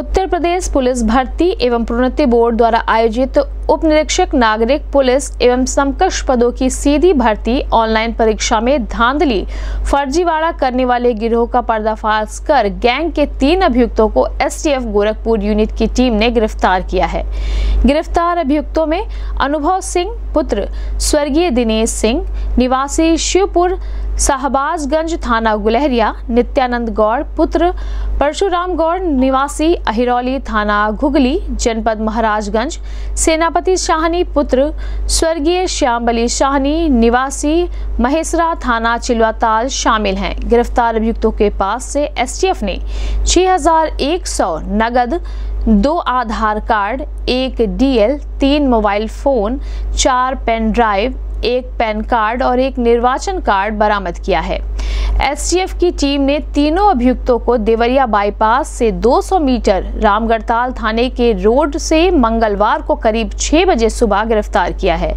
Uttar Pradesh police भर्ती एवं प्रोन्नति बोर्ड द्वारा आयोजित उप निरीक्षक नागरिक पुलिस एवं समकक्ष पदों की सीधी भर्ती ऑनलाइन परीक्षा में धांधली, फर्जीवाड़ा करने वाले गिरोह का पर्दाफाश कर गैंग के तीन अभियुक्तों को एसटीएफ गोरखपुर यूनिट की टीम ने गिरफ़्तार किया है। गिरफ़्तार अभियुक्तों में अनुभव सिंह, पुत्र स्वर्गीय दिनेश सिंह, निवासी शिवपुर शाहबाजगंज थाना गुलहरिया, नित्यानंद गौड़, पुत्र परशुराम गौड़, निवासी अहिरौली थाना घुगली, जनपद महाराजगंज, सेनापति शाहनी, पुत्र स्वर्गीय श्यामबली शाहनी, निवासी महेसरा थाना चिलवाताल शामिल हैं। गिरफ़्तार अभियुक्तों के पास से एसटीएफ ने 6100 नगद दो आधार कार्ड, एक डीएल तीन मोबाइल फ़ोन, चार पेन ड्राइव, एक पैन कार्ड और एक निर्वाचन कार्ड बरामद किया है। एसटीएफ की टीम ने तीनों अभियुक्तों को देवरिया बाईपास से 200 मीटर रामगढ़ताल थाने के रोड से मंगलवार को करीब 6 बजे सुबह गिरफ़्तार किया है।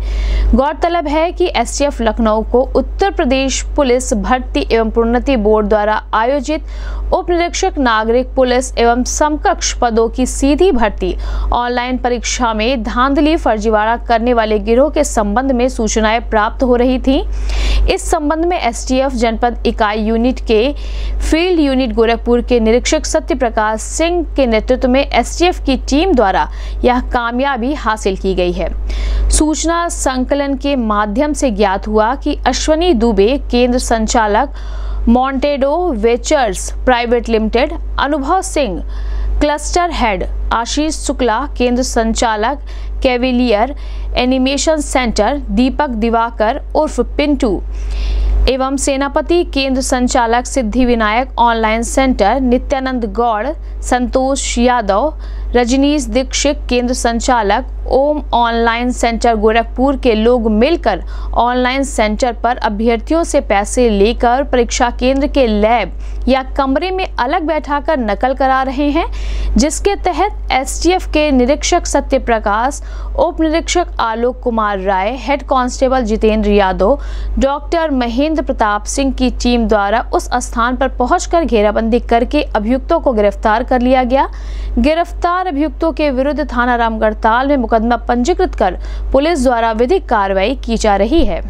गौरतलब है कि एसटीएफ लखनऊ को उत्तर प्रदेश पुलिस भर्ती एवं प्रोन्नति बोर्ड द्वारा आयोजित उप निरीक्षक नागरिक पुलिस एवं समकक्ष पदों की सीधी भर्ती, ऑनलाइन परीक्षा में धांधली फर्जीवाड़ा करने वाले गिरोह के संबंध में सूचनाएँ प्राप्त हो रही थी। इस संबंध में एसटीएफ जनपद इकाई यूनिट के फ़ील्ड यूनिट गोरखपुर के निरीक्षक सत्य प्रकाश सिंह के नेतृत्व में एसटीएफ की टीम द्वारा यह कामयाबी हासिल की गई है। सूचना संकलन के माध्यम से ज्ञात हुआ कि अश्वनी दुबे, केंद्र संचालक Montedo ventures private limited, Anubhav Singh cluster head Ashish Shukla केंद्र संचालक cavalier animation centre Deepak Diwakar उर्फ़ Pintu. एवं सेनापति केंद्र संचालक सिद्धि विनायक ऑनलाइन सेंटर नित्यानंद गौड़, संतोष यादव, रजनीश दीक्षित केंद्र संचालक ओम ऑनलाइन सेंटर गोरखपुर के लोग मिलकर ऑनलाइन सेंटर पर अभ्यर्थियों से पैसे लेकर परीक्षा केंद्र के लैब या कमरे में अलग बैठाकर नकल करा रहे हैं, जिसके तहत एसटीएफ के निरीक्षक सत्य प्रकाश उप निरीक्षक Alok Kumar Rai, head constable Jitendra Yadav, doctor Mahendra Pratap Singh की टीम द्वारा उस स्थान पर पहुंचकर घेराबंदी करके अभियुक्तों को गिरफ़्तार कर लिया गया। गिरफ़्तार अभियुक्तों के विरुद्ध थाना रामगढ़ताल में मुकदमा पंजीकृत कर पुलिस द्वारा विधिक कार्रवाई की जा रही है।